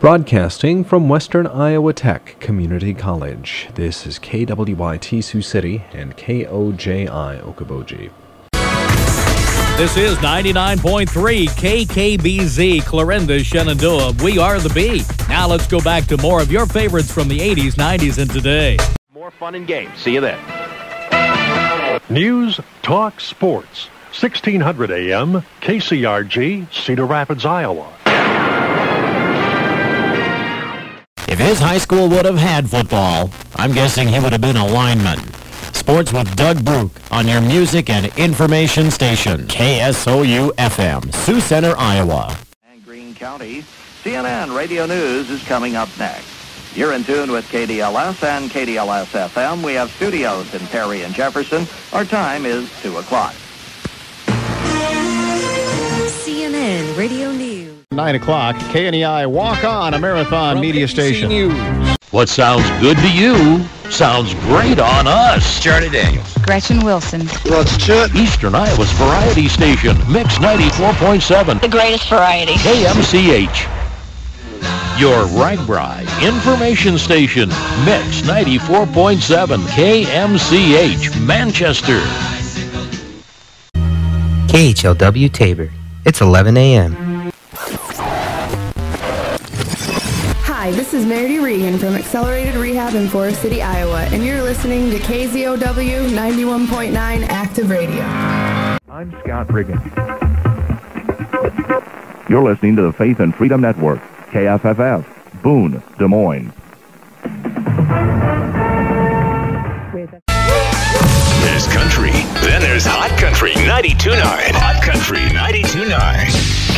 Broadcasting from Western Iowa Tech Community College, this is KWYT Sioux City and KOJI Okoboji. This is 99.3 KKBZ, Clarinda, Shenandoah. We are the B. Now let's go back to more of your favorites from the 80s, 90s, and today. More fun and games. See you then. News, talk, sports. 1600 AM, KCRG, Cedar Rapids, Iowa. If his high school would have had football, I'm guessing he would have been a lineman. Sports with Doug Brook on your music and information station, KSOU FM, Sioux Center, Iowa. And Greene County, CNN Radio News is coming up next. You're in tune with KDLS and KDLS FM. We have studios in Perry and Jefferson. Our time is 2 o'clock. CNN Radio News. 9 o'clock, KNEI Walk On, a marathon From media ABC station. News. What sounds good to you sounds great on us. Charlie Daniels. Gretchen Wilson. Eastern Iowa's variety station, Mix 94.7, The greatest variety. KMCH. Your RAGBRAI information station, Mix 94.7, KMCH, Manchester. KHLW Tabor. It's 11 a.m. Hi, this is Mary Regan from Accelerated Rehab in Forest City, Iowa, and you're listening to KZOW 91.9 Active Radio. I'm Scott Regan. You're listening to the Faith and Freedom Network, KFFF, Boone, Des Moines. Country 92.9. Hot country 92.9.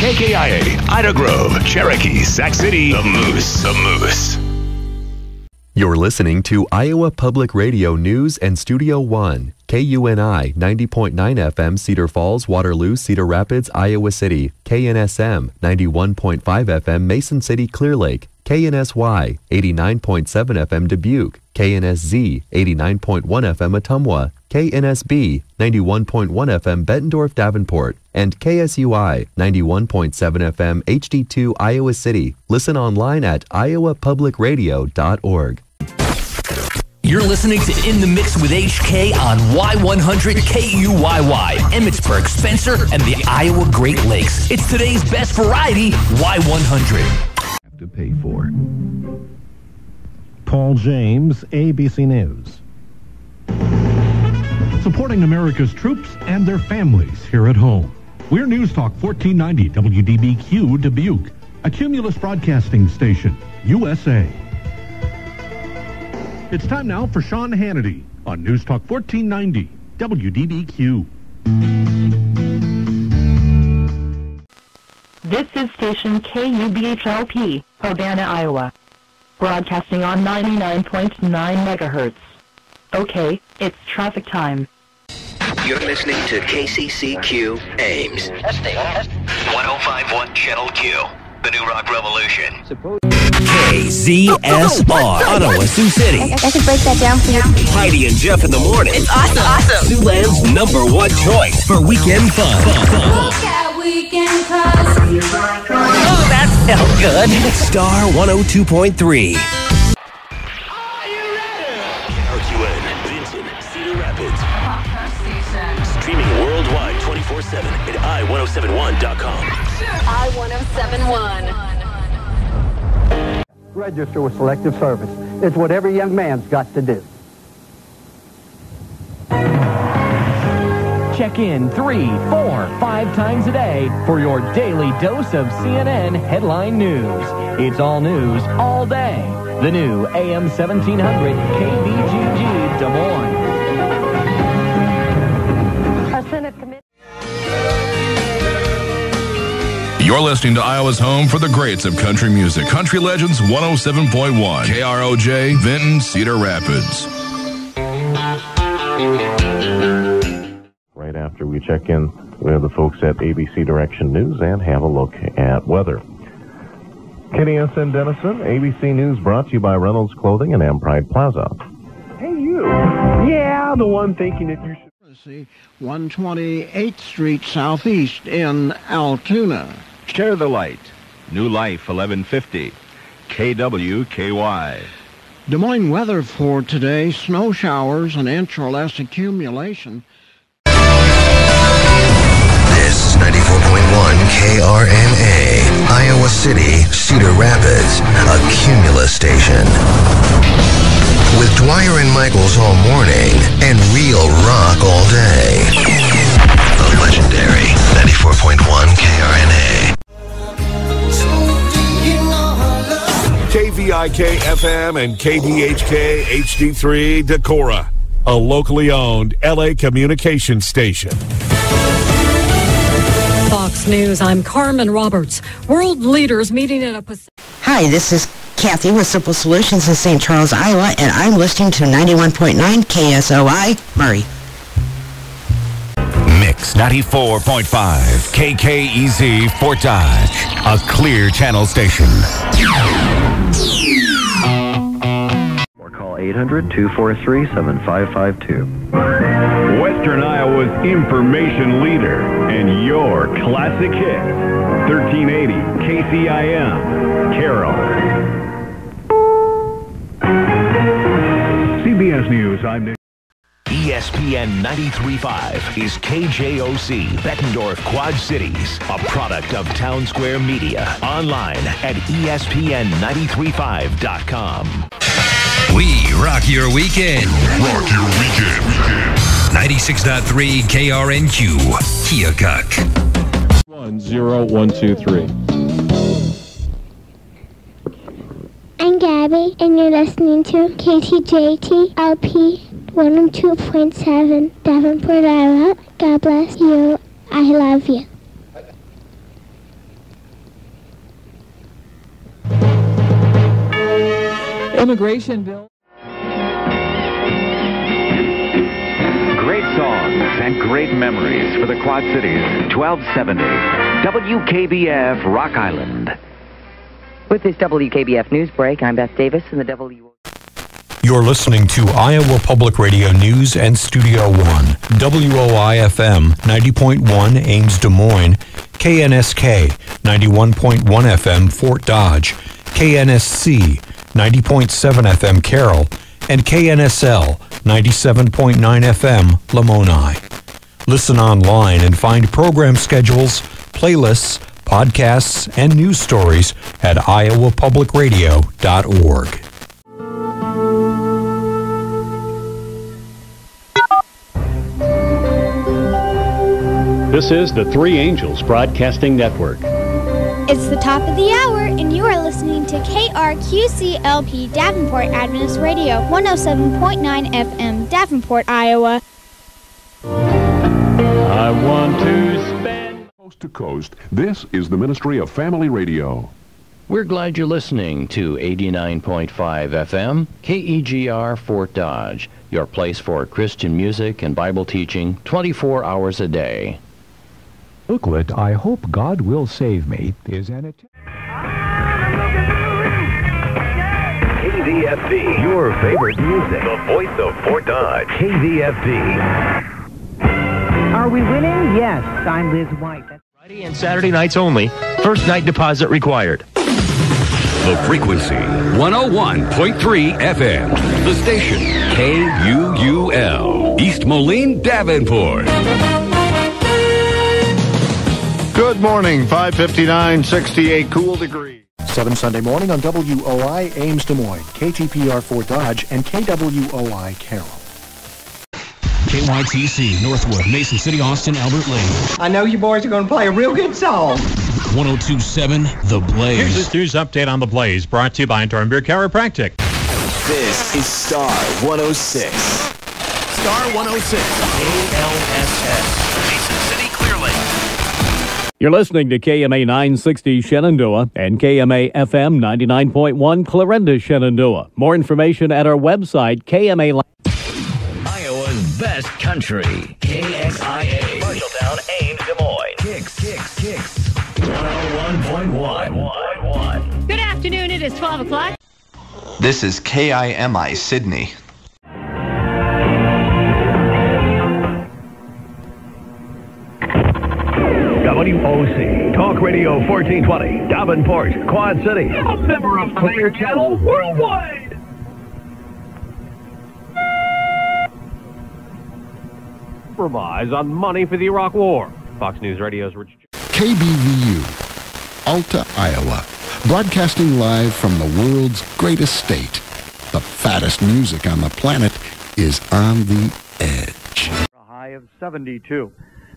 KKIA, Ida Grove, Cherokee, Sac City, the Moose, the Moose. You're listening to Iowa Public Radio News and Studio One, KUNI 90.9 FM, Cedar Falls, Waterloo, Cedar Rapids, Iowa City, KNSM 91.5 FM, Mason City, Clear Lake, KNSY 89.7 FM, Dubuque, KNSZ 89.1 FM, Ottumwa, KNSB 91.1 FM, Bettendorf, Davenport, and KSUI 91.7 FM, HD2, Iowa City. Listen online at iowapublicradio.org. You're listening to In the Mix with HK on Y100 KUYY, Emmetsburg, Spencer, and the Iowa Great Lakes. It's today's best variety, Y100. Have to pay for. Paul James, ABC News. Supporting America's troops and their families here at home. We're News Talk 1490 WDBQ Dubuque, a Cumulus broadcasting station, USA. It's time now for Sean Hannity on News Talk 1490 WDBQ. This is station KUBHLP, Urbana, Iowa. Broadcasting on 99.9 megahertz. Okay, it's traffic time. You're listening to KCCQ Ames. 1051 Channel Q, the New Rock Revolution. KZSR, Onawa, Sioux City. I, I can break that down for you. Heidi and Jeff in the morning. It's awesome. Awesome. Siouxland's number one choice for weekend fun. weekend cause. Oh, that felt good. Star 102.3. i1071.com. I-1071. Register with Selective Service. It's what every young man's got to do. Check in three, four, five times a day for your daily dose of CNN headline news. It's all news all day. The new AM 1700 KBGG Des Moines. You're listening to Iowa's home for the greats of country music. Country Legends 107.1. KROJ, Vinton, Cedar Rapids. Right after we check in with the folks at ABC Direction News and have a look at weather. Kenny S. and Denison, ABC News brought to you by Reynolds Clothing and Am Pride Plaza. Hey, you. Yeah, the one thinking that you should. 128th Street Southeast in Altoona. Share the light. New Life 1150. KWKY. Des Moines weather for today, snow showers, an inch or less accumulation. This is 94.1 KRNA, Iowa City, Cedar Rapids, a Cumulus station. With Dwyer and Michaels all morning and real rock all day. The legendary 94.1 KRNA. KVIK FM and KDHK HD3 Decorah, a locally owned LA communication station. Fox News, I'm Carmen Roberts. World leaders meeting at a Hi, this is Kathy with Simple Solutions in St. Charles, Iowa, and I'm listening to 91.9 KSOI Murray. Mix 94.5 KKEZ Fort Dodge, a clear channel station. Or call 800-243-7552. Western Iowa's information leader and your classic hit. 1380 KCIM, Carroll. CBS News, I'm Nick. ESPN 93.5 is KJOC Bettendorf Quad Cities, a product of Town Square Media. Online at E ESPN935.com. We rock your weekend. Rock your weekend. 96.3 KRNQ, Keokuk. One zero one two three. I'm Gabby, and you're listening to KTJT LP 102.7 Davenport, Iowa. God bless you. I love you. Immigration bill. Great songs and great memories for the Quad Cities. 1270 WKBF Rock Island. With this WKBF news break, I'm Beth Davis in the W. You're listening to Iowa Public Radio News and Studio One, WOI-FM 90.1 Ames, Des Moines, KNSK 91.1 FM Fort Dodge, KNSC 90.7 FM Carroll, and KNSL 97.9 FM Lamoni. Listen online and find program schedules, playlists, podcasts, and news stories at iowapublicradio.org. This is the Three Angels Broadcasting Network. It's the top of the hour, and you are listening to KRQCLP Davenport Adventist Radio, 107.9 FM, Davenport, Iowa. I want to spend. Coast to coast, this is the Ministry of Family Radio. We're glad you're listening to 89.5 FM, KEGR Fort Dodge, your place for Christian music and Bible teaching 24 hours a day. Booklet, I Hope God Will Save Me, is an attempt. KVFD, your favorite music. The voice of Fort Dodge. KVFD. Are we winning? Yes. I'm Liz White. That's Friday and Saturday nights only. First night deposit required. The frequency 101.3 FM. The station KUUL. East Moline, Davenport. Good morning, 559, 68 cool degrees. 7 Sunday morning on WOI Ames Des Moines, KTPR Fort Dodge, and KWOI Carroll. KYTC, Northwood, Mason City, Austin, Albert Lea. I know you boys are going to play a real good song. 1027 The Blaze. Here's this news update on The Blaze, brought to you by Dornbeer Chiropractic. This is Star 106. Star 106, ALSS, Mason City, Clear Lake. You're listening to KMA 960 Shenandoah and KMA FM 99.1 Clarinda, Shenandoah. More information at our website, KMA. Iowa's best country. KXIA. Marshalltown, Ames, Des Moines. Kicks, kicks, kicks. 101.1. Good afternoon. It is 12 o'clock. This is KIMI Sydney. KOC, Talk Radio 1420, Davenport, Quad City. A member of Clear Channel Worldwide. Compromise on money for the Iraq War. Fox News Radio's Rich. KBVU, Alta, Iowa. Broadcasting live from the world's greatest state. The fattest music on the planet is on the edge. A high of 72.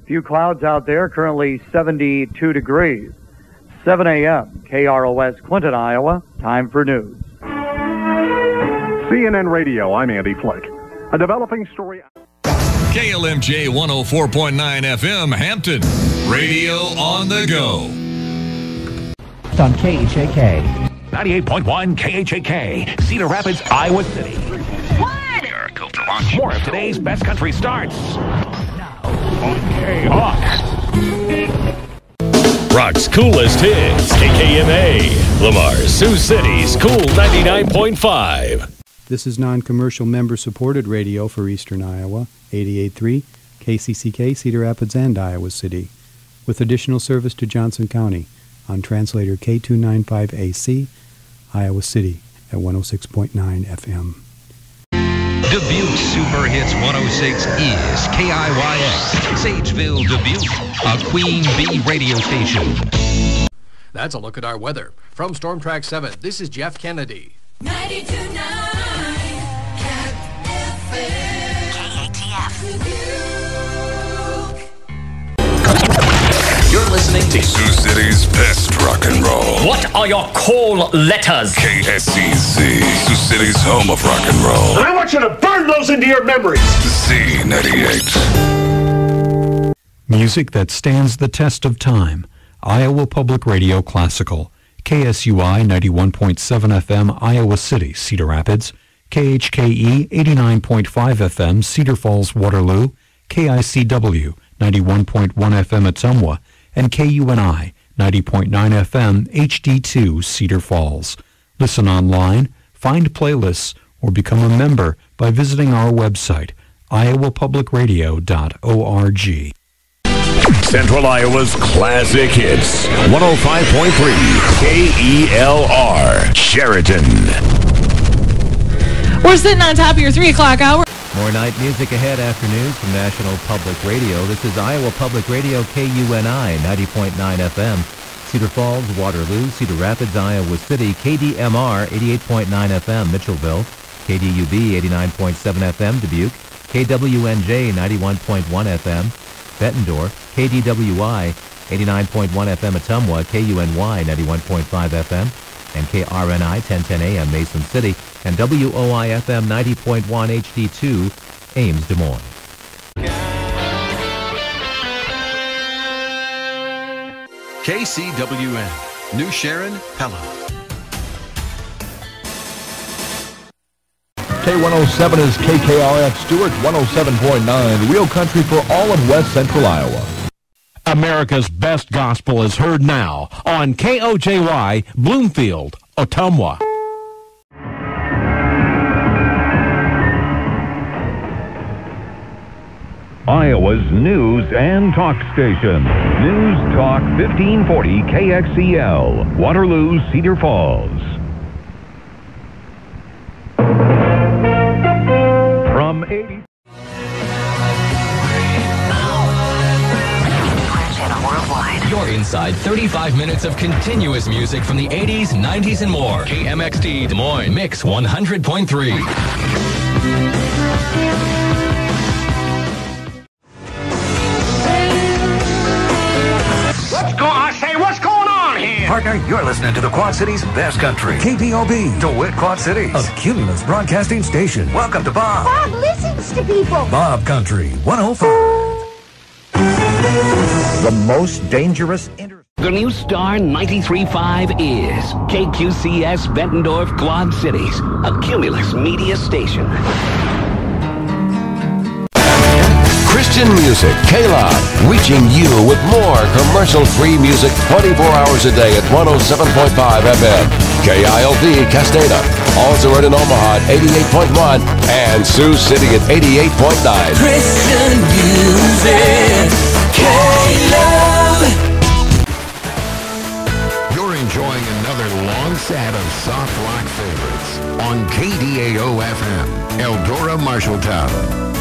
Few clouds out there, currently 72 degrees. 7 a.m., KROS Clinton, Iowa. Time for news. CNN Radio, I'm Andy Flick. A developing story. KLMJ 104.9 FM, Hampton. Radio on the go. On KHAK. 98.1 KHAK, Cedar Rapids, Iowa City. Miracle to launch. More of today's best country starts. On. Rock's coolest hits, KKMA. Le Mars, Sioux City's Cool 99.5. This is non-commercial member-supported radio for Eastern Iowa, 88.3, KCCK, Cedar Rapids and Iowa City, with additional service to Johnson County on translator K295AC, Iowa City at 106.9 FM. Dubuque Super Hits 106 is KIYX, Sageville, Dubuque, a Queen Bee radio station. That's a look at our weather. From Storm Track 7, this is Jeff Kennedy. 92.9 You're listening to Sioux City's best rock and roll. What are your call letters? KSCZ, Sioux City's home of rock and roll. I want you to burn those into your memories. Z98. Music that stands the test of time. Iowa Public Radio Classical. KSUI 91.7 FM, Iowa City, Cedar Rapids. KHKE 89.5 FM, Cedar Falls, Waterloo. KICW 91.1 FM, Ottumwa. And KUNI 90.9 FM, HD2, Cedar Falls. Listen online, find playlists, or become a member by visiting our website, iowapublicradio.org. Central Iowa's classic hits. 105.3 KELR Chariton. We're sitting on top of your 3 o'clock hour. More night music ahead afternoons from National Public Radio. This is Iowa Public Radio KUNI 90.9 FM. Cedar Falls, Waterloo, Cedar Rapids, Iowa City, KDMR 88.9 FM, Mitchellville, KDUB 89.7 FM, Dubuque, KWNJ 91.1 FM, Bettendorf, KDWI 89.1 FM, Ottumwa, KUNY 91.5 FM, and KRNI 1010 AM, Mason City, and WOI FM 90.1 HD2, Ames, Des Moines. KCWN, New Sharon, Pella. K107 is KKRF Stuart, 107.9, real country for all of West Central Iowa. America's best gospel is heard now on KOJY, Bloomfield, Ottumwa. Iowa's news and talk station. News Talk 1540 KXEL, Waterloo, Cedar Falls. From 80. You're inside 35 minutes of continuous music from the 80s, 90s, and more. KMXD Des Moines Mix 100.3. What's going I say, what's going on here? Partner, you're listening to the Quad City's best country. KPOB, DeWitt Quad Cities. A Cumulus Broadcasting Station. Welcome to Bob. Bob listens to people. Bob Country, 105. The most dangerous inter- The new Star 93.5 is KQCS Bettendorf Quad Cities, a Cumulus media station. Virgin Music, KLOD, reaching you with more commercial-free music 24 hours a day at 107.5 FM. KILD Casteda, also heard in Omaha at 88.1 and Sioux City at 88.9. Christian Music, KLOD. You're enjoying another long set of soft rock favorites on KDAO FM, Eldora Marshalltown.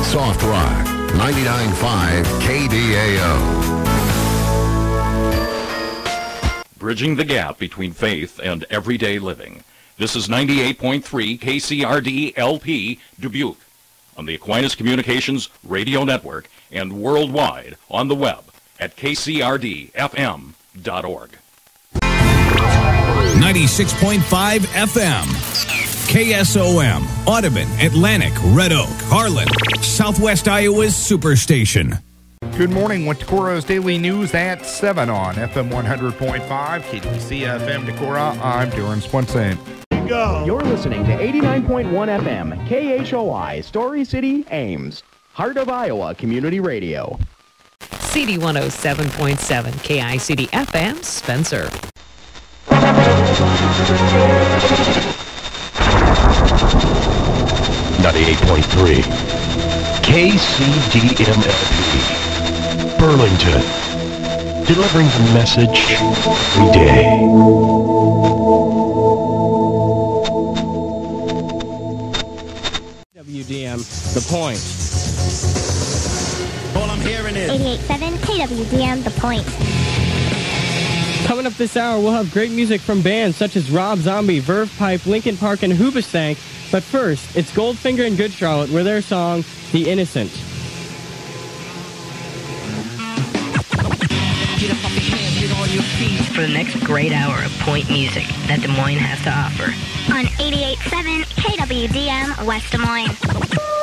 Soft Rock. 99.5 KDAO. Bridging the gap between faith and everyday living. This is 98.3 KCRD LP Dubuque on the Aquinas Communications Radio Network and worldwide on the web at kcrdfm.org. 96.5 FM. KSOM, Audubon, Atlantic, Red Oak, Harlan, Southwest Iowa's Superstation. Good morning. Went Decorah's Daily News at 7 on FM 100.5, KDC FM Decorah. I'm Darren Swenson. Go. You're listening to 89.1 FM, KHOI, Story City, Ames, Heart of Iowa Community Radio. CD 107.7, KICD FM, Spencer. Ninety-eight point three, KCDMLP, Burlington, delivering the message every day. WDM, the point. All I'm hearing is 88.7 KWDM The Point. Coming up this hour, we'll have great music from bands such as Rob Zombie, Verve Pipe, Linkin Park, and Hoobastank. But first, it's Goldfinger and Good Charlotte with their song, The Innocent. Get up off your hands, get on your feet. For the next great hour of point music that Des Moines has to offer. On 88.7 KWDM West Des Moines.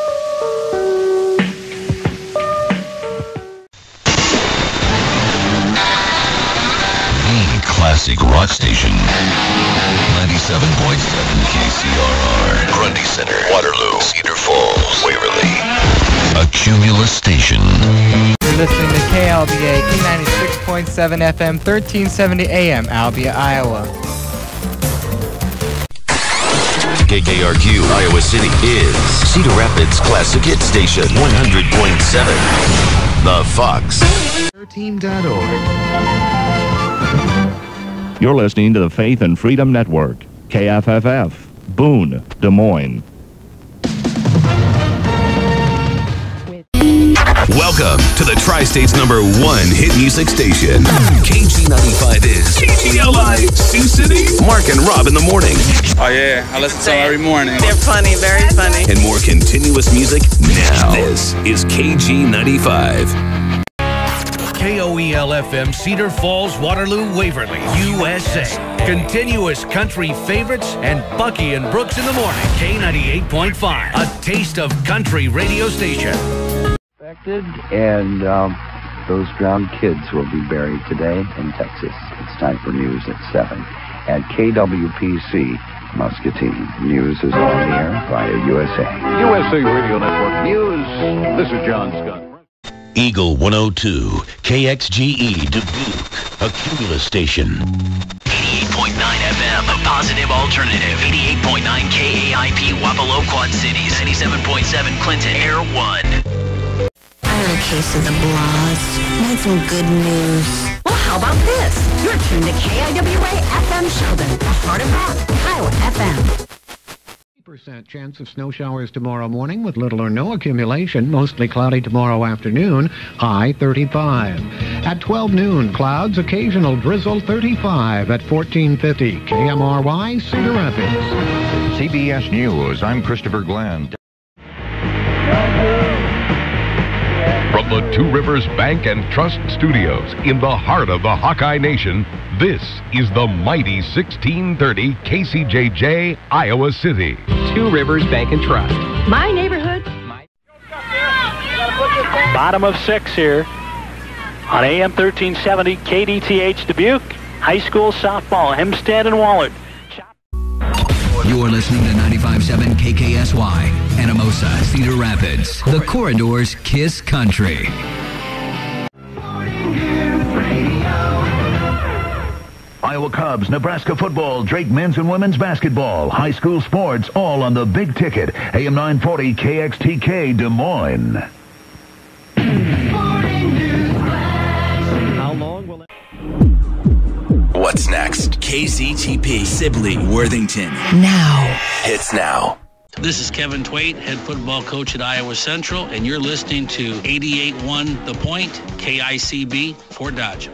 Classic rock station. 97.7 KCRR. Grundy Center. Waterloo. Cedar Falls. Waverly. A Cumulus station. You're listening to KLBA K96.7 FM 1370 AM, Albia, Iowa. KKRQ Iowa City is Cedar Rapids Classic Hit Station 100.7. The Fox. You're listening to the Faith and Freedom Network, KFFF, Boone, Des Moines. Welcome to the Tri-State's number one hit music station. KG95 is KGLI, Sioux City. Mark and Rob in the morning. Oh yeah, I listen to them every morning. They're funny, very funny. And more continuous music now. This is KG95. KOEL FM Cedar Falls, Waterloo, Waverly, USA. Continuous country favorites and Bucky and Brooks in the morning. K98.5, a taste of country radio station. And um, those drowned kids will be buried today in Texas. It's time for news at 7. At KWPC, Muscatine. News is on the air via USA. USA Radio Network News. This is John Scott. Eagle 102, KXGE Dubuque, a Cumulus station. 88.9 FM, a positive alternative. 88.9 KAIP, Wapello, Quad Cities. 97.7 Clinton, Air 1. I heard a case of the blahs. Need some good news. Well, how about this? You're tuned to KIWA FM Sheldon, the heart of rock, Iowa FM. Percent chance of snow showers tomorrow morning with little or no accumulation. Mostly cloudy tomorrow afternoon. High 35. At 12 noon, clouds, occasional drizzle 35 at 1450. KMRY, Cedar Rapids. CBS News, I'm Christopher Glenn. From the Two Rivers Bank and Trust Studios in the heart of the Hawkeye Nation, this is the mighty 1630 KCJJ, Iowa City. Two Rivers Bank and Trust. My neighborhood. Bottom of six here on AM 1370 KDTH Dubuque. High school softball, Hempstead and Wahlert. You're listening to 95.7 KKSY, Anamosa, Cedar Rapids, the Corridors Kiss Country. Iowa Cubs, Nebraska football, Drake men's and women's basketball, high school sports, all on the big ticket. AM 940 KXTK Des Moines. How long will it... What's next? KCTP, Sibley, Worthington. Now. Hits now. This is Kevin Twait, head football coach at Iowa Central, and you're listening to 88.1 The Point, KICB, Fort Dodge.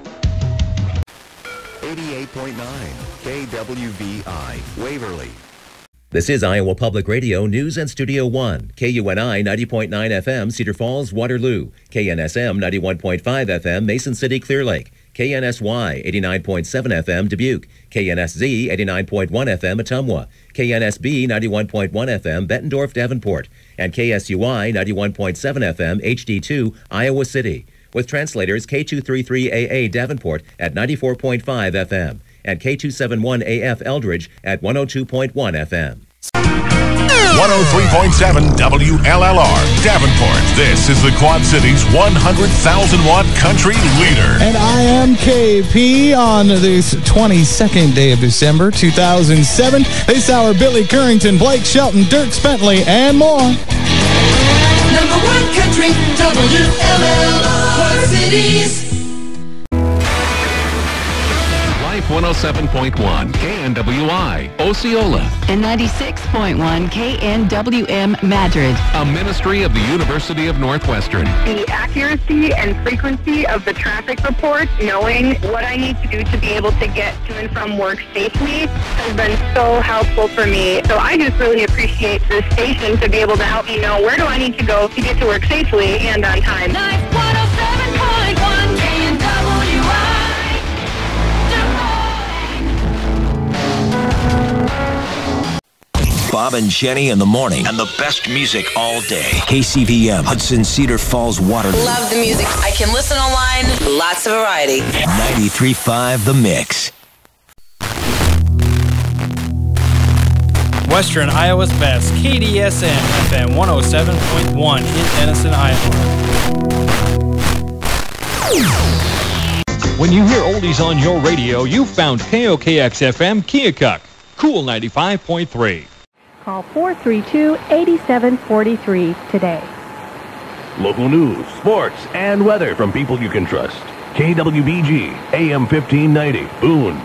88.9 KWVI, Waverly. This is Iowa Public Radio News and Studio One, KUNI 90.9 FM, Cedar Falls, Waterloo, KNSM 91.5 FM, Mason City, Clear Lake, KNSY 89.7 FM, Dubuque, KNSZ 89.1 FM, Ottumwa, KNSB 91.1 FM, Bettendorf, Davenport, and KSUI 91.7 FM, HD2, Iowa City, with translators K233AA Davenport at 94.5 FM and K271AF Eldridge at 102.1 FM. 103.7 WLLR, Davenport. This is the Quad City's 100,000 watt country leader. And I am KP on this 22nd day of December 2007. This hour, Billy Currington, Blake Shelton, Dierks Bentley, and more. Number one country, Quad Cities. 107.1 KNWI, Osceola. And 96.1 KNWM Madrid. A ministry of the University of Northwestern. The accuracy and frequency of the traffic reports, knowing what I need to do to be able to get to and from work safely has been so helpful for me. So I just really appreciate this station to be able to help me know where do I need to go to get to work safely and on time. Nice Bob and Jenny in the morning. And the best music all day. KCVM, Hudson Cedar Falls, Waterloo. Love the music. I can listen online. Lots of variety. 93.5 The Mix. Western Iowa's best, KDSN FM 107.1 in Denison, Iowa. When you hear oldies on your radio, you found KOKX FM Keokuk, Cool 95.3. Call 432-8743 today. Local news, sports, and weather from people you can trust. KWBG, AM 1590, Boone.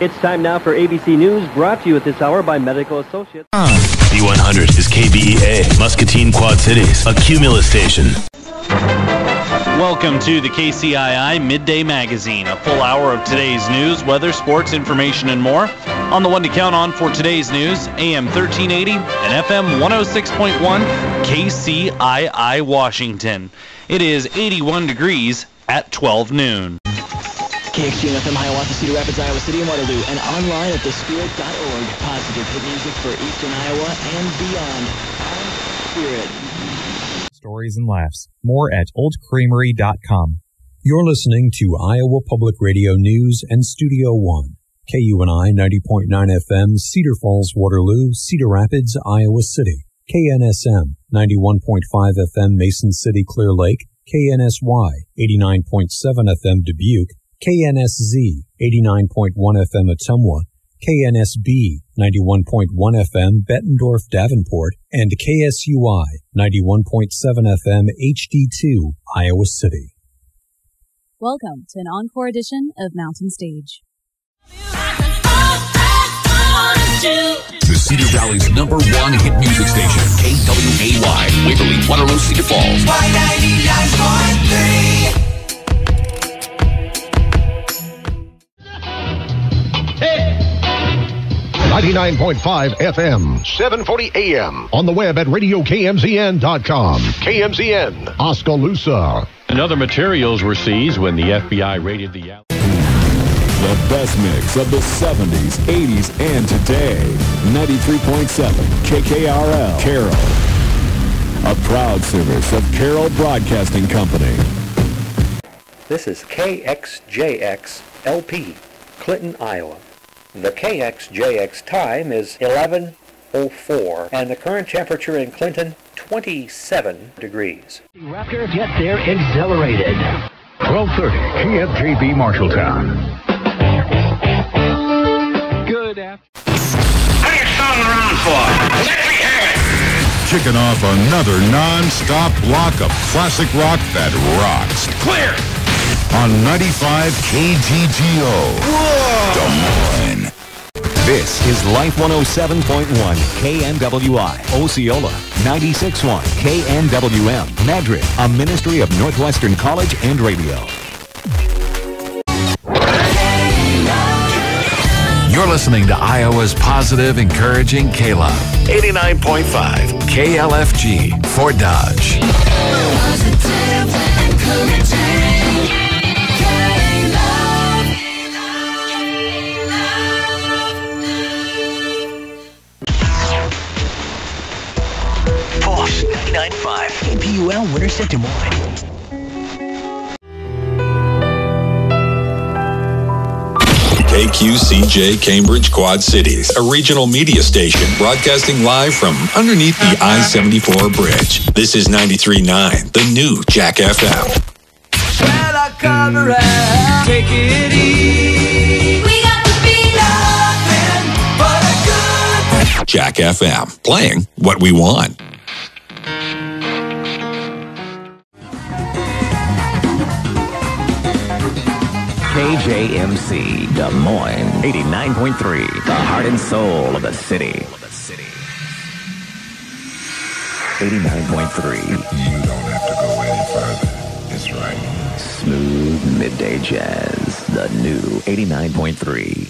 It's time now for ABC News, brought to you at this hour by Medical Associates. B100 is KBEA, Muscatine Quad Cities, a Cumulus station. Welcome to the KCII Midday Magazine, a full hour of today's news, weather, sports, information, and more. On the one to count on for today's news, AM 1380 and FM 106.1 KCII Washington. It is 81 degrees at 12 noon. KXGN FM Hiawatha, Cedar Rapids, Iowa City, and Waterloo, and online at thespirit.org. Positive hit music for Eastern Iowa and beyond. On Spirit. Stories and laughs. More at oldcreamery.com. You're listening to Iowa Public Radio News and Studio One. KUNI 90.9 FM, Cedar Falls, Waterloo, Cedar Rapids, Iowa City. KNSM 91.5 FM, Mason City, Clear Lake. KNSY 89.7 FM, Dubuque. KNSZ 89.1 FM, Ottumwa. KNSB 91.1 FM, Bettendorf, Davenport, and KSUI 91.7 FM, HD2, Iowa City. Welcome to an encore edition of Mountain Stage. The Cedar Valley's number one hit music station, KWAY, Waverly, Waterloo, Cedar Falls. 99.5 FM, 740 AM. On the web at radiokmzn.com. KMZN, Oskaloosa. And other materials were seized when the FBI raided the alley. The best mix of the 70s, 80s, and today. 93.7 KKRL, Carroll. A proud service of Carroll Broadcasting Company. This is KXJX LP, Clinton, Iowa. The KXJX time is 11.04 and the current temperature in Clinton 27 degrees. Raptor get there exhilarated. 1230 KFJB Marshalltown. Good afternoon. What are you stalling around for? Let me have! Kicking off another non-stop block of classic rock that rocks. Clear! On 95 KGGO. Des Moines. This is Life 107.1 KNWI, Osceola, 96.1 KNWM, Madrid, a ministry of Northwestern College and Radio. You're listening to Iowa's positive, encouraging K-Love. 89.5 KLFG, Fort Dodge. Pulse 99.5 KPUL Winterset Des Moines. KQCJ Cambridge Quad Cities, a regional media station broadcasting live from underneath the I 74 bridge. This is 93.9, the new Jack FM. Well, I come around, take it easy. We got to be loving, but a good. Jack FM, playing what we want. KJMC Des Moines 89.3, the heart and soul of the city. 89.3. You don't have to go any further. It's right. Smooth midday jazz. The new 89.3.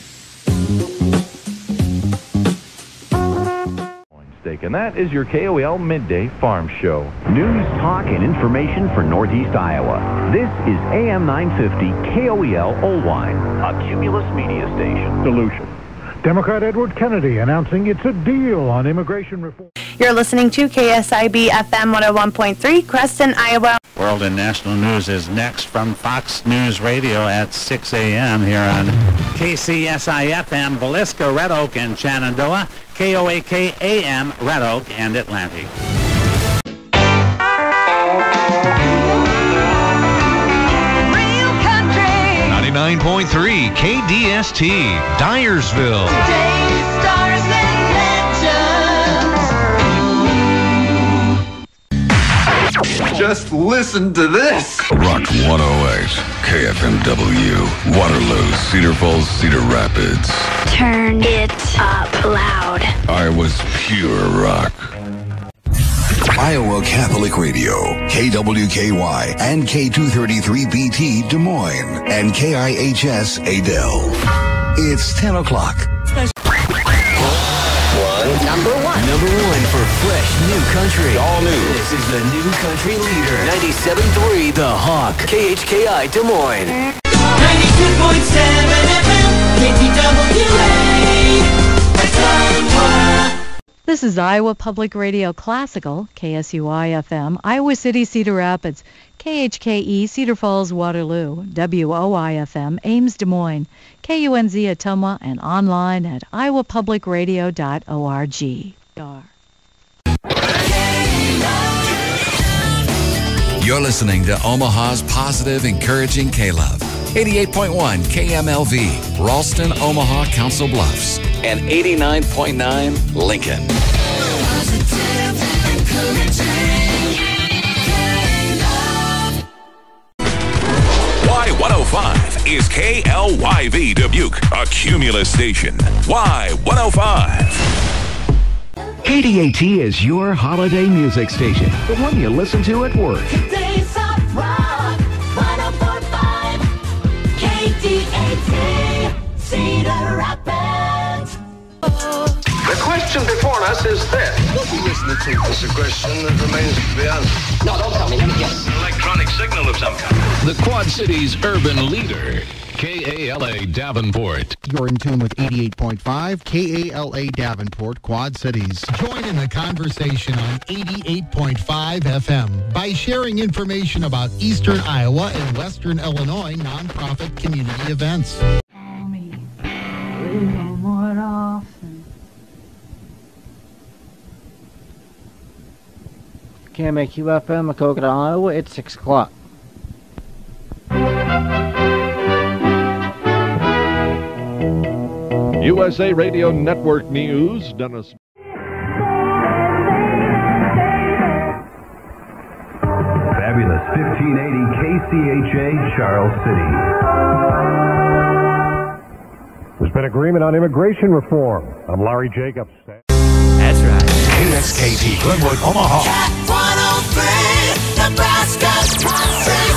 and that is your KOL Midday Farm Show. News, talk, and information for Northeast Iowa. This is AM 950 KOEL Oelwein, a Cumulus media station. Solution. Democrat Edward Kennedy announcing it's a deal on immigration reform. You're listening to KSIB FM 101.3, Creston, Iowa. World and national news is next from Fox News Radio at 6 a.m. here on KCSI FM, Villisca, Red Oak, and Shenandoah, KOAK AM, Red Oak, and Atlantic. Real country. 99.3 KDST, Dyersville. Today's Just listen to this. Rock 108, KFMW, Waterloo, Cedar Falls, Cedar Rapids. Turn it up loud. I was pure rock. Iowa Catholic Radio, KWKY, and K233BT Des Moines, and KIHS Adel. It's 10 o'clock. Number one. Number one for fresh new country. All new. This is the new country leader. 97.3 The Hawk. KHKI Des Moines. 92.7 FM, KTWA. This is Iowa Public Radio Classical, KSUI FM, Iowa City, Cedar Rapids, KHKE, Cedar Falls, Waterloo, WOIFM Ames, Des Moines, KUNZ Ottumwa, and online at iowapublicradio.org. You're listening to Omaha's positive, encouraging K-Love. 88.1 KMLV, Ralston, Omaha, Council Bluffs. And 89.9 Lincoln. Y105 is KLYV Dubuque, a Cumulus station. Y105. KDAT is your holiday music station. The one you listen to at work. Today's Hot Rock, 1045, KDAT, Cedar Rapids. The question before us is this. What are you listening to? It's a question that remains to be answered. No, don't tell me. Let me guess. An electronic signal of some kind. The Quad Cities urban leader, KALA Davenport. You're in tune with 88.5 KALA Davenport Quad Cities. Join in the conversation on 88.5 FM by sharing information about Eastern Iowa and Western Illinois nonprofit community events. KMAQ FM, Maquoketa, Iowa. It's 6 o'clock. USA Radio Network News, Dennis. Fabulous 1580 KCHA, Charles City. There's been agreement on immigration reform. I'm Larry Jacobs. That's right. KXKT Glenwood, Omaha. 103, Nebraska's country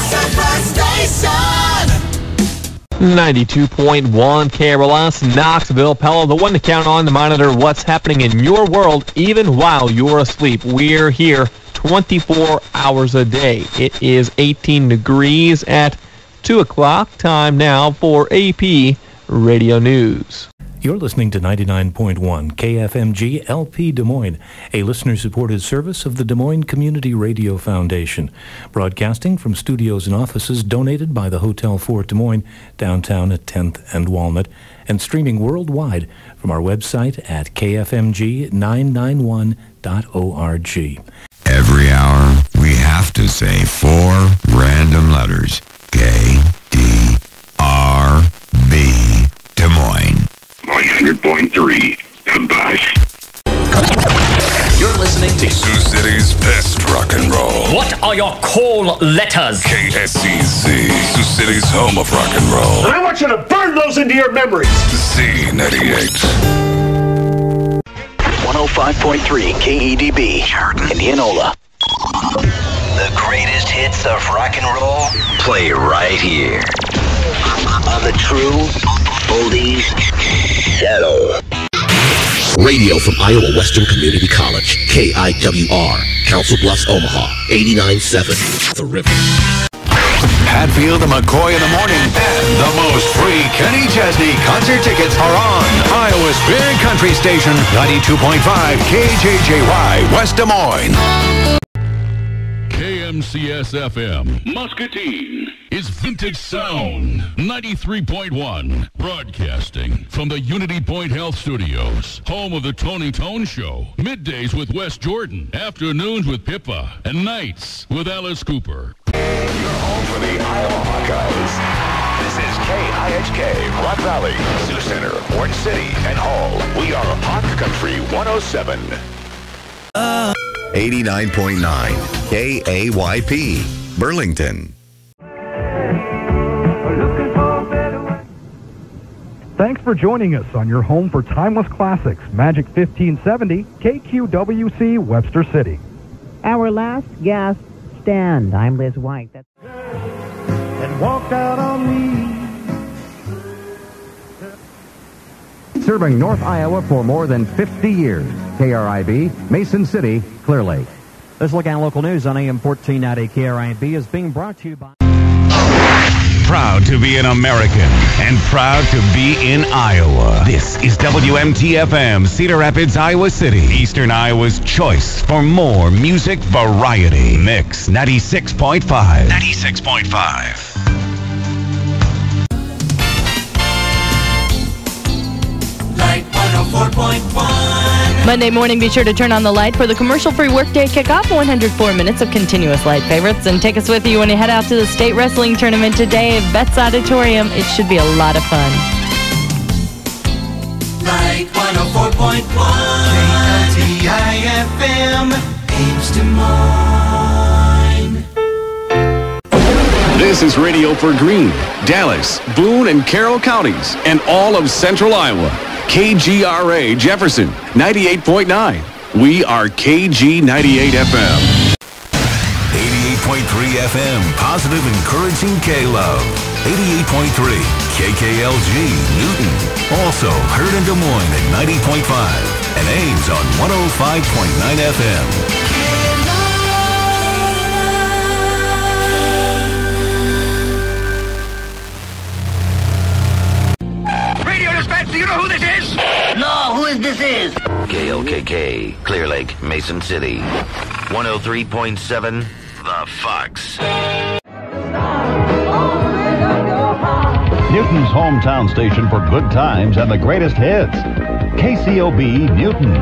92.1 KRLS, Knoxville, Pella, the one to count on to monitor what's happening in your world even while you're asleep. We're here 24 hours a day. It is 18 degrees at 2 o'clock. Time now for AP Radio News. You're listening to 99.1 KFMG LP Des Moines, a listener-supported service of the Des Moines Community Radio Foundation, broadcasting from studios and offices donated by the Hotel Fort Des Moines, downtown at 10th and Walnut, and streaming worldwide from our website at kfmg991.org. Every hour, we have to say four random letters. K, 100.3, Kabash. You're listening to Sioux City's best rock and roll. What are your call letters? KSCZ, Sioux City's home of rock and roll. I want you to burn those into your memories. Z98. 105.3 KEDB, Indianola. The greatest hits of rock and roll play right here on the true oldies channel. Radio from Iowa Western Community College, KIWR, Council Bluffs, Omaha, 89.7, The River. Hatfield and McCoy in the morning, and the most free Kenny Chesney concert tickets are on Iowa's big country station, 92.5 KJJY, West Des Moines. KMCS FM, Muscatine, is Vintage Sound 93.1, broadcasting from the Unity Point Health Studios, home of the Tony Tone Show, middays with Wes Jordan, afternoons with Pippa, and nights with Alice Cooper. You're Home for the Iowa Hawkeyes. This is KIHK, Rock Valley, Sioux Center, Orange City, and Hull. We are Hawk Country 107. Uh. 89.9 KAYP, Burlington. Thanks for joining us on your home for timeless classics, Magic 1570, KQWC, Webster City. Our last guest, stand. I'm Liz White. That's And walked out on me. Serving North Iowa for more than 50 years. KRIB, Mason City, Clear Lake. This look at local news on AM 1490 KRIB is being brought to you by. Proud to be an American and proud to be in Iowa. This is WMTFM, Cedar Rapids, Iowa City, Eastern Iowa's choice for more music variety. Mix 96.5. 96.5. 104.1. Monday morning, be sure to turn on the light for the commercial-free workday kickoff. 104 minutes of continuous light favorites, and take us with you when you head out to the state wrestling tournament today at Vets Auditorium. It should be a lot of fun. Light 104.1. KLTIFM. Ames Des Moines. This is radio for Greene, Dallas, Boone, and Carroll counties, and all of central Iowa. KGRA Jefferson, 98.9. We are KG98 FM. 88.3 FM, positive, encouraging K-Love. 88.3 KKLG, Newton. Also heard in Des Moines at 90.5 and Ames on 105.9 FM. No, who is this is? KOKK, Clear Lake, Mason City. 103.7, The Fox. Newton's hometown station for good times and the greatest hits. KCOB Newton.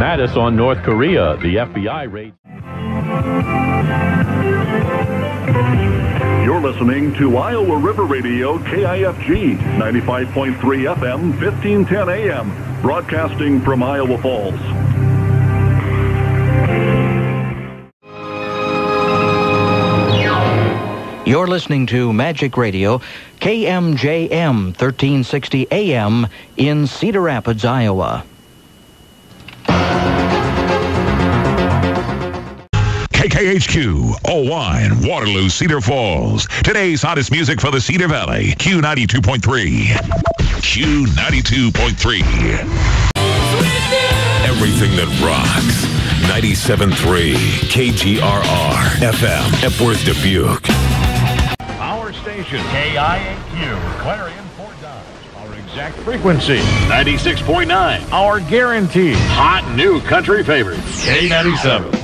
Mattis on North Korea. The FBI raid. You're listening to Iowa River Radio, KIFG, 95.3 FM, 1510 AM, broadcasting from Iowa Falls. You're listening to Magic Radio, KMJM 1360 AM in Cedar Rapids, Iowa. KKHQ, Oelwein, Waterloo, Cedar Falls. Today's hottest music for the Cedar Valley, Q92.3. Q92.3. Everything that rocks. 97.3 KGRR FM, Epworth, Dubuque. Our station, KIAQ, Clarion, Fort Dodge. Our exact frequency, 96.9. Our guaranteed hot new country favorite, K97.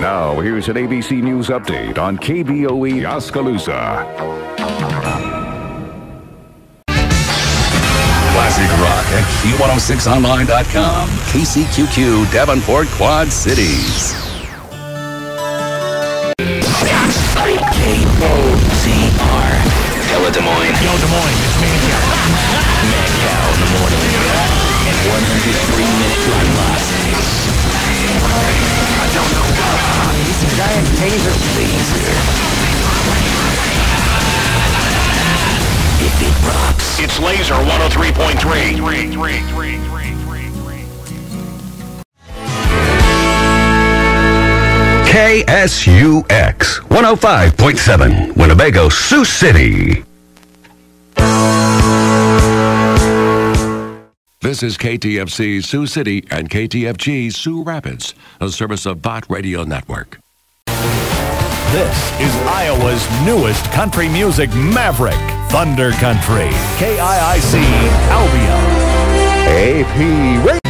Now, here's an ABC News update on KBOE Oskaloosa. Classic rock at Q106online.com. KCQQ Davenport Quad Cities. Laser 103.3. KSUX 105.7, Winnebago, Sioux City. This is KTFC Sioux City and KTFG Sioux Rapids, a service of Bott Radio Network. This is Iowa's newest country music maverick, Thunder Country, KIIC Albion. AP Radio.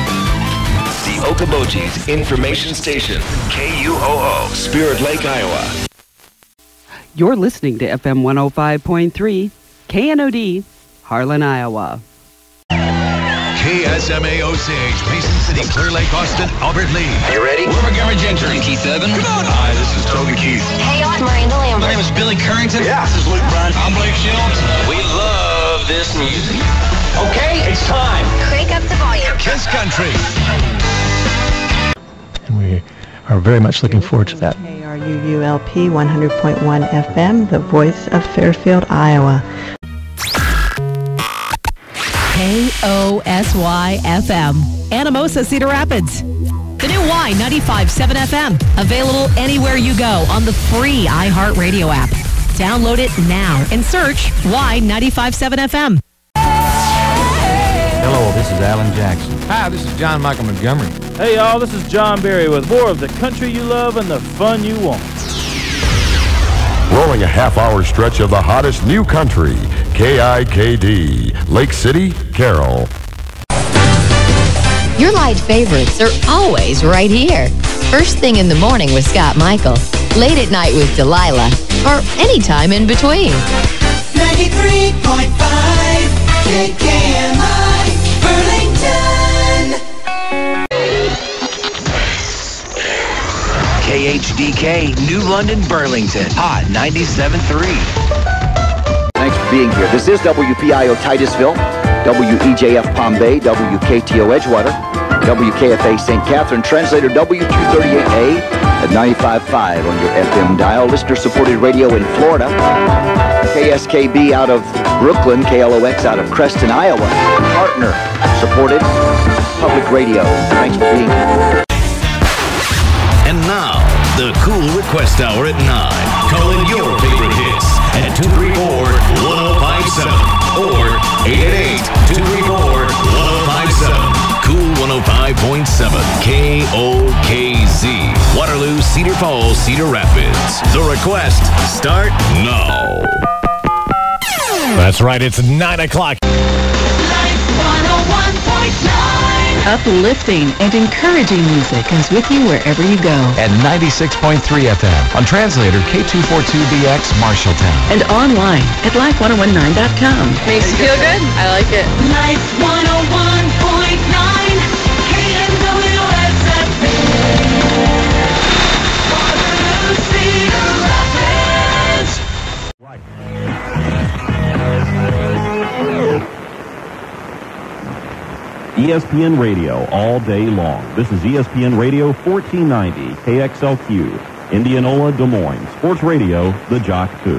The Okoboji's information station. KUOO, Spirit Lake, Iowa. You're listening to FM 105.3, KNOD, Harlan, Iowa. KSMA OCH, Mason City, Clear Lake, Austin, Albert Lea. You ready? We're Montgomery Gentry. I'm Keith Urban. Come on. Hi, this is Toby Keith. Hey, I'm Miranda Lambert. My name is Billy Currington. Yeah, this is Luke Bryan. I'm Blake Shelton. We love this music. Okay, it's time. Crank up the volume. Kiss Country. And we are very much looking forward to that. KRUULP 100.1 FM, the voice of Fairfield, Iowa. KOSY FM, Anamosa, Cedar Rapids. The new Y 95.7 FM, available anywhere you go on the free iHeartRadio app. Download it now and search Y 95.7 FM. Hello, this is Alan Jackson. Hi, this is John Michael Montgomery. Hey, y'all, this is John Berry with more of the country you love and the fun you want. Rolling a half hour stretch of the hottest new country, KIKD, Lake City, Carroll. Your light favorites are always right here. First thing in the morning with Scott Michael, late at night with Delilah, or anytime in between. 93.5 KKMI Burlington. KHDK, New London, Burlington. Hot 97.3. Being here. This is WPIO Titusville, WEJF Palm Bay, WKTO Edgewater, WKFA St. Catherine, translator W238A at 95.5 on your FM dial, listener-supported radio in Florida, KSKB out of Brooklyn, KLOX out of Creston, Iowa, partner-supported public radio. Thanks for being here. And now, the Cool Request Hour at 9. Call in your favorite 888-234-1057. Cool 105.7 KOKZ. Waterloo, Cedar Falls, Cedar Rapids. The request start now. That's right, it's 9 o'clock. Uplifting and encouraging music is with you wherever you go. At 96.3 FM on translator K242BX Marshalltown. And online at life1019.com. Makes you feel good. I like it. Life 101.9 ESPN Radio all day long. This is ESPN Radio 1490, KXLQ, Indianola, Des Moines. Sports Radio, The Jock 2.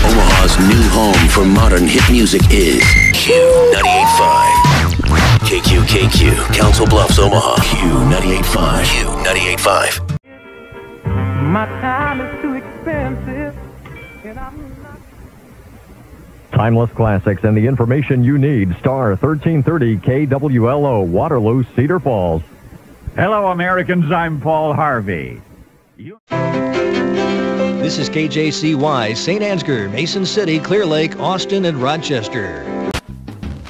Omaha's new home for modern hit music is Q985. KQKQ, Council Bluffs, Omaha. Q985. Q985. My time is too expensive. And I'm Timeless classics and the information you need. Star 1330 KWLO, Waterloo, Cedar Falls. Hello, Americans. I'm Paul Harvey. You This is KJCY, St. Ansgar, Mason City, Clear Lake, Austin, and Rochester.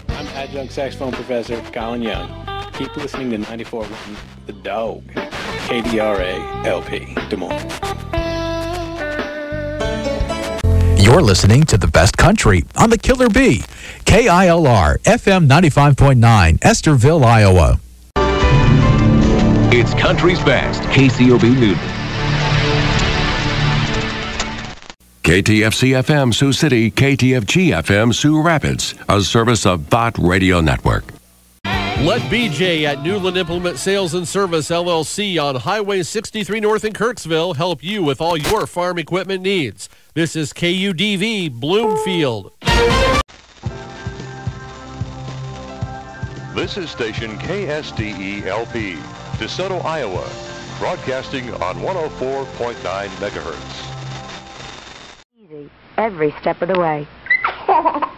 I'm adjunct saxophone professor Colin Young. Keep listening to 94.1 The Dog, KDRA LP, Des Moines. You're listening to the best country on the Killer Bee, KILR FM 95.9, Estherville, Iowa. It's country's best. KCOB Newton. KTFC FM Sioux City, KTFG FM Sioux Rapids, a service of Bott Radio Network. Let BJ at Newland Implement Sales and Service LLC on Highway 63 North in Kirksville help you with all your farm equipment needs. This is KUDV Bloomfield. This is station KSDE LP, DeSoto, Iowa, broadcasting on 104.9 megahertz. Every step of the way.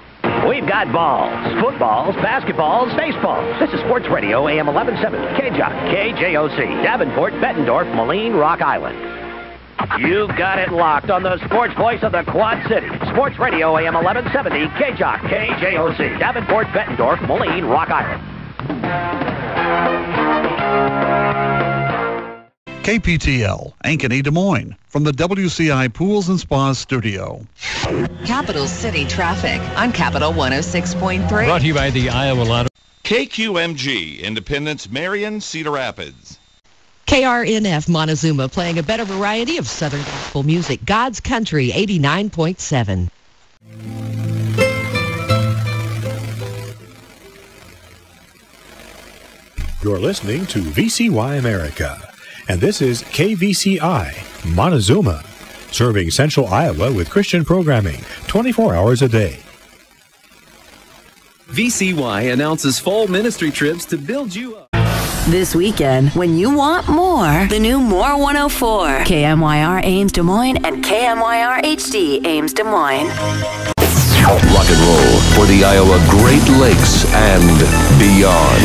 We've got balls, footballs, basketballs, baseballs. This is Sports Radio, AM 1170, KJOC, KJOC, Davenport, Bettendorf, Moline, Rock Island. You've got it locked on the sports voice of the Quad City. Sports Radio, AM 1170, KJOC, KJOC, Davenport, Bettendorf, Moline, Rock Island. KPTL, Ankeny, Des Moines, from the WCI Pools and Spas studio. Capital City traffic on Capital 106.3. Brought to you by the Iowa Lottery. KQMG, Independence, Marion, Cedar Rapids. KRNF Montezuma playing a better variety of Southern gospel music. God's Country 89.7. You're listening to VCY America, and this is KVCI Montezuma, serving Central Iowa with Christian programming 24 hours a day. VCY announces fall ministry trips to build you up. This weekend, when you want more, the new More 104, KMYR Ames Des Moines and KMYR HD Ames Des Moines. Rock and roll for the Iowa Great Lakes and beyond.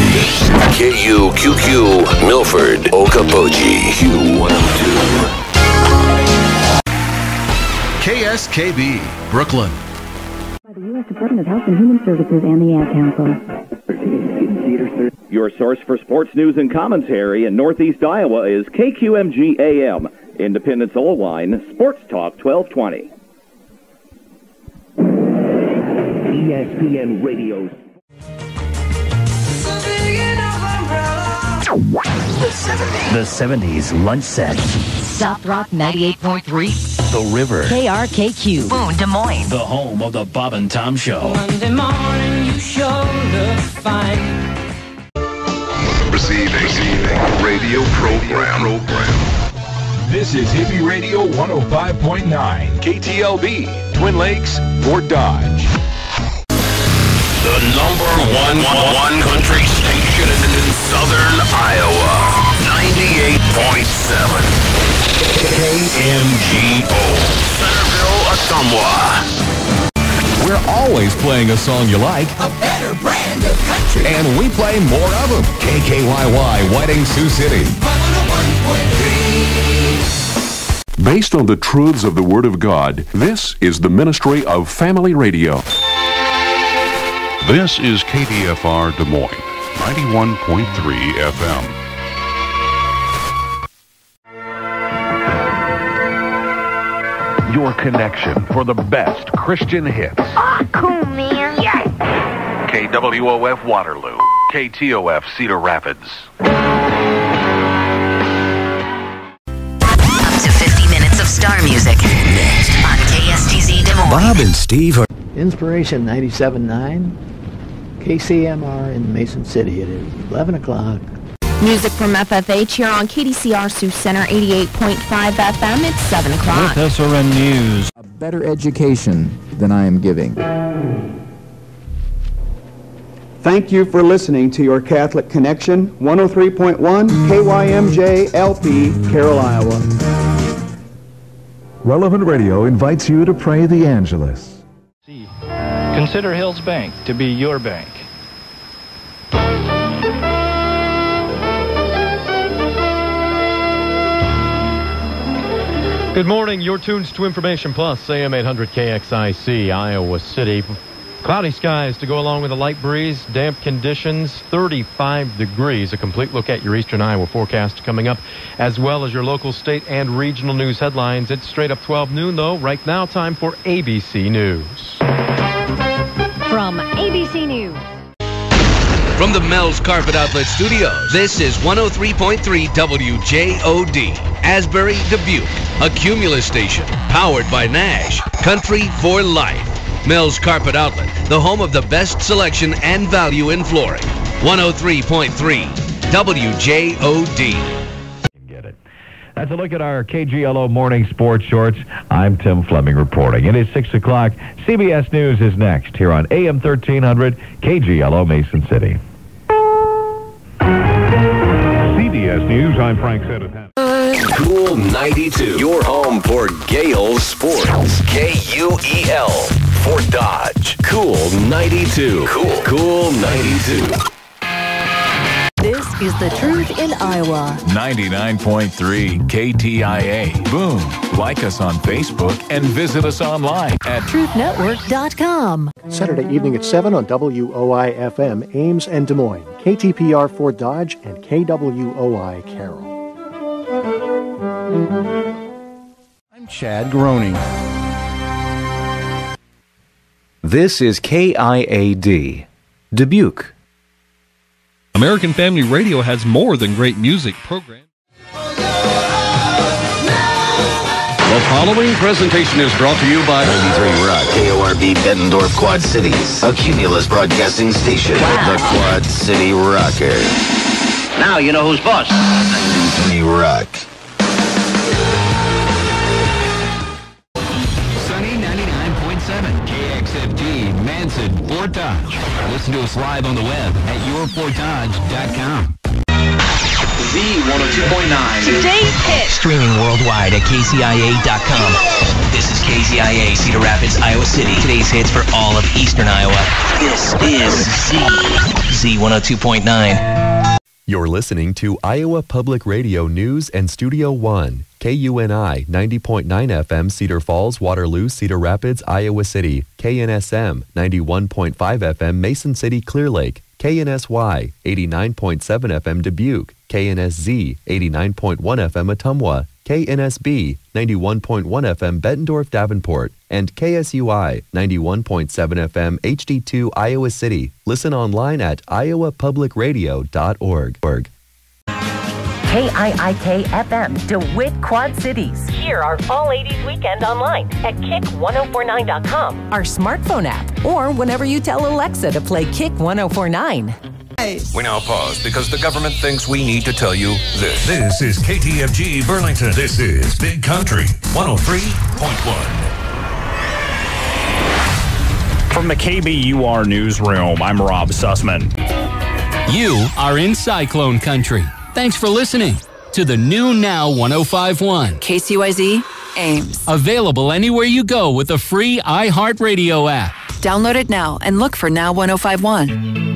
KUQQ, Milford, Okoboji, Q102. KSKB, Brooklyn. By the U.S. Department of Health and Human Services and the Ad Council. Your source for sports news and commentary in Northeast Iowa is KQMG AM, Independence Line, Sports Talk 1220. ESPN Radio. The 70s lunch set. South Rock 98.3. The River. KRKQ. Boone, Des Moines. The home of the Bob and Tom Show. Monday morning, you sure look fine. Receiving, receiving radio program. program. This is Hippie Radio 105.9. KTLB, Twin Lakes, Fort Dodge. The number one, one, one country station is in southern Iowa. 98.7. KMGO. Centerville, Ottumwa. We're always playing a song you like. A better brand of country. And we play more of them. KKYY, Whiting, Sioux City. Based on the truths of the Word of God, this is the ministry of Family Radio. This is KDFR Des Moines, 91.3 FM. Your connection for the best Christian hits. Oh, cool, man. Yes. KWOF Waterloo, KTOF Cedar Rapids. Up to 50 minutes of star music. Next on KSTZ Des Moines. Bob and Steve are. Inspiration 97.9, KCMR in Mason City. It is 11 o'clock. Music from FFH here on KDCR Sioux Center 88.5 FM. It's 7 o'clock. With SRN News. A better education than I am giving. Thank you for listening to your Catholic Connection, 103.1 KYMJ LP, Carroll, Iowa. Relevant Radio invites you to pray the Angelus. Consider Hills Bank to be your bank. Good morning. Your tunes to Information Plus, AM 800 KXIC, Iowa City. Cloudy skies to go along with a light breeze, damp conditions, 35 degrees. A complete look at your eastern Iowa forecast coming up, as well as your local, state, and regional news headlines. It's straight up 12 noon, though. Right now, time for ABC News. From ABC News. From the Mel's Carpet Outlet Studios, this is 103.3 WJOD, Asbury, Dubuque, a Cumulus station, powered by Nash, Country for Life. Mel's Carpet Outlet, the home of the best selection and value in flooring. 103.3 WJOD. Get it. That's a look at our KGLO morning sports shorts. I'm Tim Fleming reporting. It is 6 o'clock. CBS News is next here on AM 1300 KGLO Mason City. CBS News, I'm Frank Sedatan. Cool 92. Your home for Gale Sports. K-U-E-L. Fort Dodge. Cool 92. Cool. Cool 92. This is the truth in Iowa. 99.3 KTIA. Boone. Like us on Facebook and visit us online at TruthNetwork.com. Saturday evening at 7 on WOI-FM, Ames and Des Moines, KTPR Fort Dodge, and KWOI Carroll. I'm Chad Groening. This is KIAD, Dubuque. American Family Radio has more than great music programs. The following presentation is brought to you by 93 Rock, KORB Bettendorf Quad Cities, a Cumulus broadcasting station, the Quad City Rocker. Now you know who's boss. 93 Rock. Fort Dodge. Listen to us live on the web at yourfortdodge.com. Z102.9. Today's hit. Streaming worldwide at KCIA.com. This is KCIA, Cedar Rapids, Iowa City. Today's hits for all of Eastern Iowa. This is Z. Z102.9. You're listening to Iowa Public Radio News and Studio One, KUNI 90.9 FM, Cedar Falls, Waterloo, Cedar Rapids, Iowa City, KNSM 91.5 FM, Mason City, Clear Lake, KNSY 89.7 FM, Dubuque, KNSZ 89.1 FM, Ottumwa, KNSB 91.1 FM, Bettendorf, Davenport, and KSUI 91.7 FM, HD2, Iowa City. Listen online at iowapublicradio.org. KIIK FM, DeWitt Quad Cities. Hear our All 80s weekend online at kick1049.com, our smartphone app, or whenever you tell Alexa to play Kick 1049. We now pause because the government thinks we need to tell you this. This is KTFG Burlington. This is Big Country 103.1. From the KBUR newsroom, I'm Rob Sussman. You are in Cyclone Country. Thanks for listening to the new Now 1051. KCYZ, Ames. Available anywhere you go with the free iHeartRadio app. Download it now and look for Now 1051.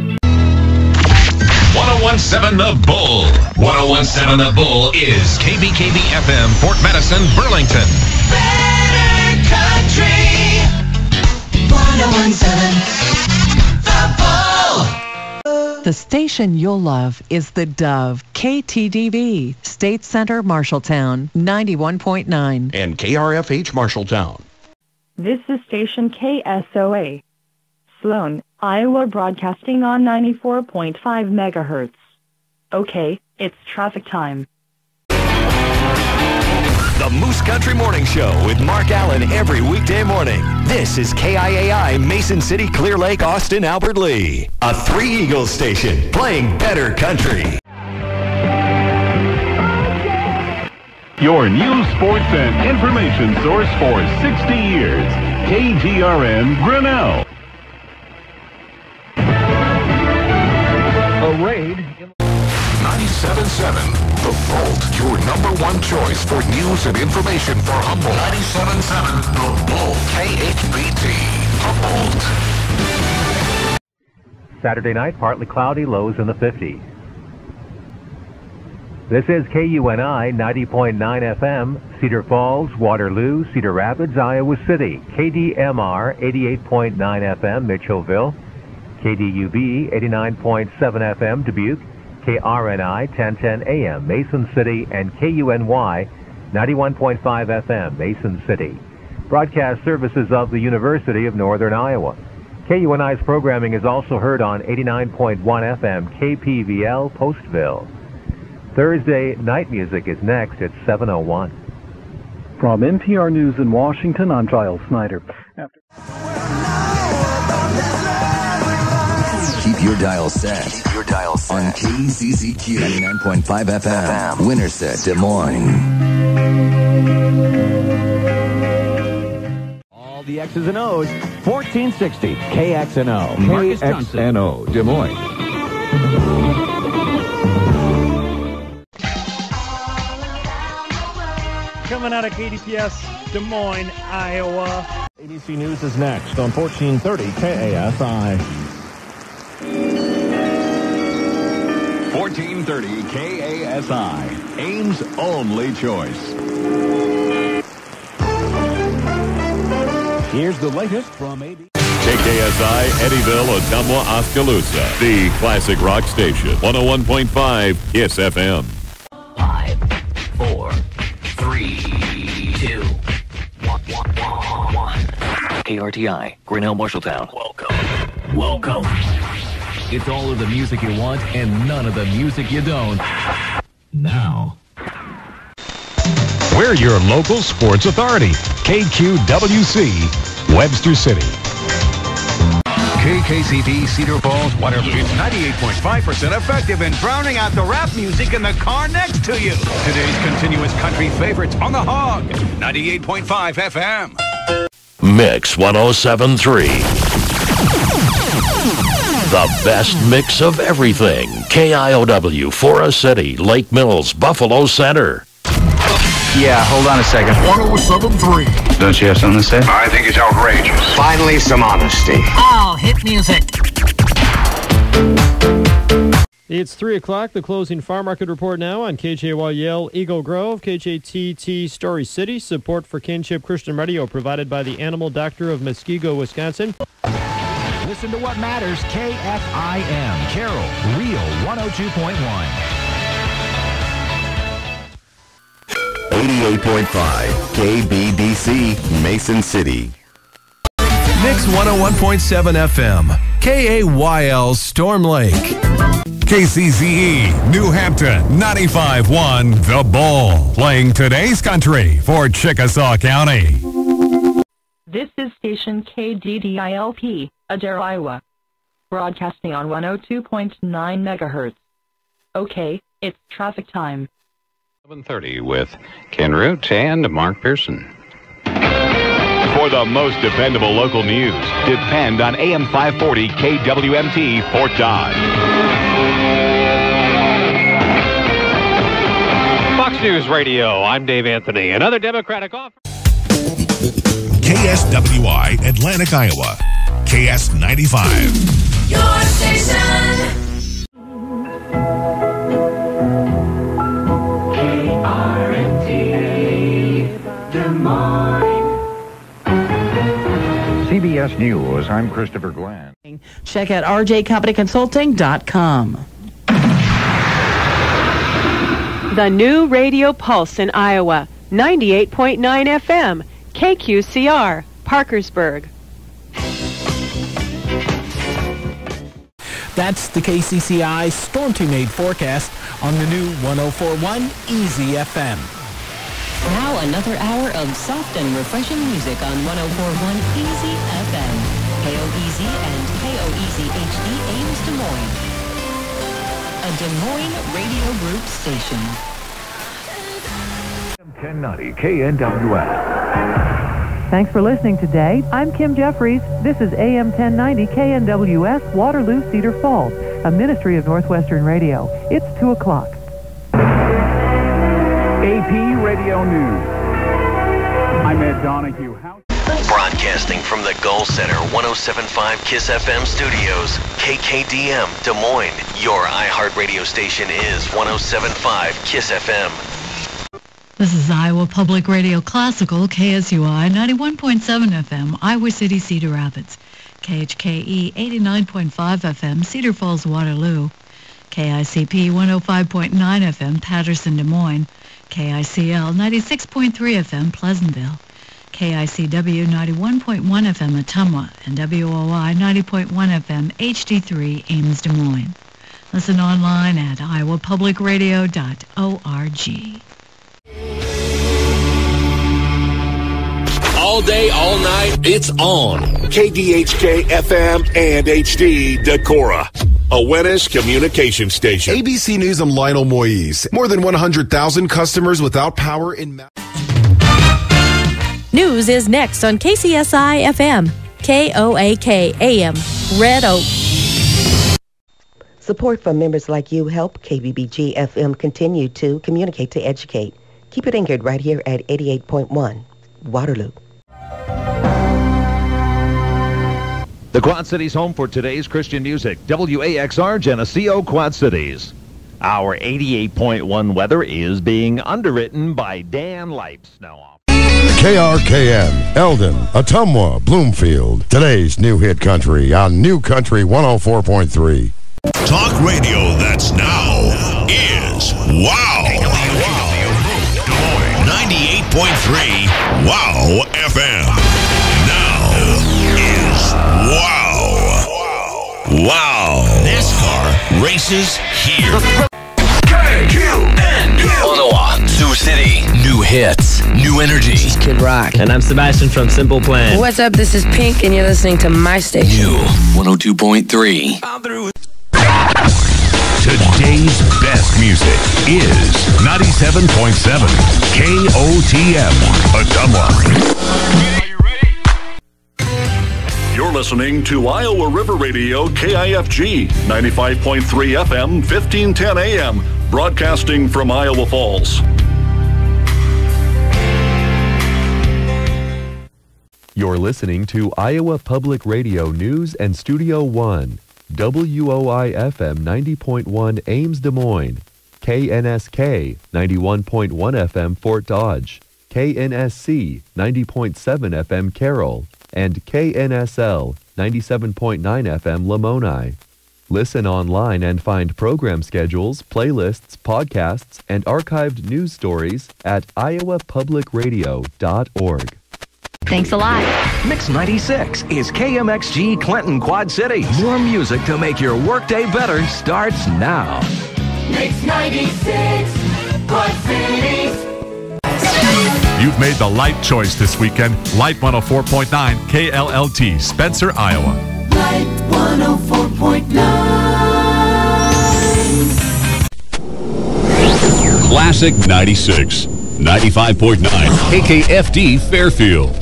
1017 The Bull. 1017 The Bull is KBKB FM, Fort Madison, Burlington. Better country. 1017 The Bull. The station you'll love is The Dove, KTDV, State Center, Marshalltown, 91.9. And KRFH Marshalltown. This is station KSOA. Sloan, Iowa broadcasting on 94.5 megahertz. Okay, it's traffic time. The Moose Country Morning Show with Mark Allen every weekday morning. This is KIAI Mason City, Clear Lake, Austin, Albert Lea. A Three Eagles station playing better country. Your news, sports, and information source for 60 years. KGRN Grinnell. A raid. 97.7. The Vault, your number one choice for news and information for Humboldt. 97.7. The Vault. KHBT. Humboldt. Saturday night, partly cloudy, lows in the 50s. This is KUNI 90.9 FM, Cedar Falls, Waterloo, Cedar Rapids, Iowa City. KDMR 88.9 FM, Mitchellville. KDUB 89.7 FM, Dubuque. KRNI 1010 AM, Mason City, and KUNY 91.5 FM, Mason City. Broadcast services of the University of Northern Iowa. KUNI's programming is also heard on 89.1 FM, KPVL, Postville. Thursday night music is next at 7.01. From NPR News in Washington, I'm Giles Snyder. After- Keep your dial set. Keep your dial set. On KCCQ 99.5 FM. Winterset, Des Moines. All the X's and O's. 1460 KXNO. Marcus KXNO, Des Moines. Coming out of KDPS, Des Moines, Iowa. ABC News is next on 1430 KASI. 1430 KASI. Ames only choice. Here's the latest from AB. KKSI, Eddyville, Ottumwa, Oskaloosa. The classic rock station. 101.5 KISS FM. Five, four, three, two, one, one, one, one. KRTI, Grinnell, Marshalltown. Welcome. Welcome. It's all of the music you want and none of the music you don't. Now. We're your local sports authority. KQWC, Webster City. KKCD Cedar Falls, Waterloo. It's 98.5% effective in drowning out the rap music in the car next to you. Today's continuous country favorites on the hog. 98.5 FM. Mix 1073. The best mix of everything. KIOW, Forest City, Lake Mills, Buffalo Center. Yeah, hold on a second. 1073. Don't you have something to say? I think it's outrageous. Finally, some honesty. Oh, hit music. It's 3 o'clock, the closing farm market report now on KJY Yale, Eagle Grove, KJTT Story City. Support for Kinship Christian Radio provided by the Animal Doctor of Muskego, Wisconsin. Listen to what matters. KFIM, Carroll, Real 102.1. 88.5 KBDC, Mason City. Mix 101.7 FM, KAYL Storm Lake. KCCE, New Hampton, 95.1 The Bull. Playing today's country for Chickasaw County. This is station KDDILP, Adair, Iowa. Broadcasting on 102.9 megahertz. Okay, it's traffic time. 730 with Ken Root and Mark Pearson. For the most dependable local news, depend on AM 540 KWMT Fort Dodge. Fox News Radio, I'm Dave Anthony. Another Democratic offer. KSWI, Atlantic, Iowa. KS 95. Your station. CBS News, I'm Christopher Glenn. Check out rjcompanyconsulting.com. The new Radio Pulse in Iowa, 98.9 FM, KQCR, Parkersburg. That's the KCCI Storm Team Made forecast on the new 1041 Easy FM. Now another hour of soft and refreshing music on 1041 Easy FM. KOEZ and KOEZ HD Ames Des Moines. A Des Moines Radio Group station. 1090 KNWS. Thanks for listening today. I'm Kim Jeffries. This is AM 1090 KNWS, Waterloo, Cedar Falls, a ministry of Northwestern Radio. It's 2 o'clock. AP Radio News. I'm Ed Donahue. How- Broadcasting from the Gull Center 1075 Kiss FM studios, KKDM Des Moines. Your iHeartRadio station is 1075 Kiss FM. This is Iowa Public Radio Classical, KSUI 91.7 FM, Iowa City, Cedar Rapids. KHKE 89.5 FM, Cedar Falls, Waterloo. KICP 105.9 FM, Patterson, Des Moines. KICL 96.3 FM, Pleasantville. KICW 91.1 FM, Ottumwa. And WOI 90.1 FM, HD3, Ames, Des Moines. Listen online at iowapublicradio.org. All day, all night, it's on. KDHK FM and HD Decorah. A Wennish communication station. ABC News, I'm Lionel Moise. More than 100,000 customers without power in... Ma- News is next on KCSI FM, KOAK AM, Red Oak. Support from members like you help KBBG FM continue to communicate to educate. Keep it anchored right here at 88.1 Waterloo. The Quad Cities home for today's Christian music. WAXR Geneseo Quad Cities. Our 88.1 weather is being underwritten by Dan Lipes. Now KRKN, Eldon, Ottumwa, Bloomfield. Today's new hit country on New Country 104.3. Talk radio that's now is Wow. 98.3 Wow FM. Wow. NASCAR races here. Ottawa, Sioux City, new hits, new energy. This is Kid Rock. And I'm Sebastian from Simple Plan. What's up? This is Pink, and you're listening to my station. New 102.3. Today's best music is 97.7 KOTM Ottumwa. You're listening to Iowa River Radio KIFG 95.3 FM 1510 AM broadcasting from Iowa Falls. You're listening to Iowa Public Radio News and Studio One, WOI FM 90.1 Ames, Des Moines, KNSK 91.1 FM Fort Dodge, KNSC 90.7 FM Carroll, and KNSL 97.9 FM Lamoni. Listen online and find program schedules, playlists, podcasts, and archived news stories at iowapublicradio.org. Thanks a lot. Mix 96 is KMXG Clinton Quad Cities. More music to make your workday better starts now. Mix 96, Quad Cities. You've made the light choice this weekend. Light 104.9 KLLT, Spencer, Iowa. Light 104.9. Classic 96. 95.9 KKFD Fairfield.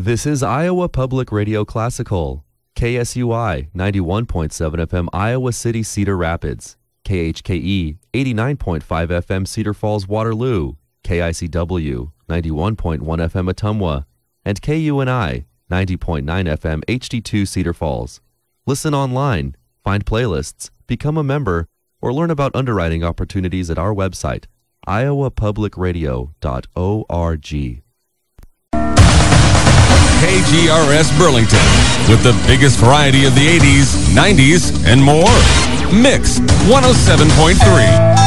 This is Iowa Public Radio Classical, KSUI 91.7 FM Iowa City Cedar Rapids, KHKE 89.5 FM Cedar Falls Waterloo, KICW 91.1 FM Ottumwa, and KUNI 90.9 FM HD2 Cedar Falls. Listen online, find playlists, become a member, or learn about underwriting opportunities at our website, iowapublicradio.org. KGRS Burlington with the biggest variety of the 80s, 90s, and more. Mix 107.3.